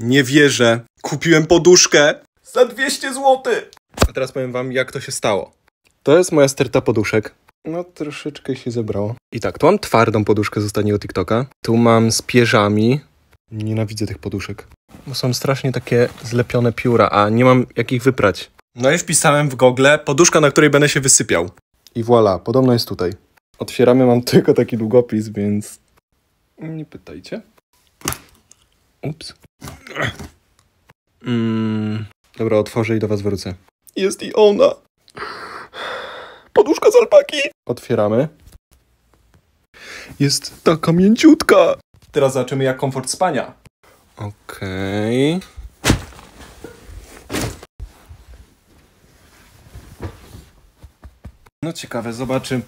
Nie wierzę. Kupiłem poduszkę za 200 zł. A teraz powiem wam, jak to się stało. To jest moja sterta poduszek. No, troszeczkę się zebrało. I tak, tu mam twardą poduszkę z ostatniego TikToka. Tu mam z pierzami. Nienawidzę tych poduszek. Bo są strasznie takie zlepione pióra, a nie mam jak ich wyprać. No i wpisałem w Google poduszka, na której będę się wysypiał. I voilà, podobno jest tutaj. Otwieramy, mam tylko taki długopis, więc nie pytajcie. Ups. Mm, dobra, otworzę i do was wrócę. Jest i ona. Poduszka z alpaki. Otwieramy. Jest taka mięciutka. Teraz zobaczymy jak komfort spania. Okej. No ciekawe, zobaczy,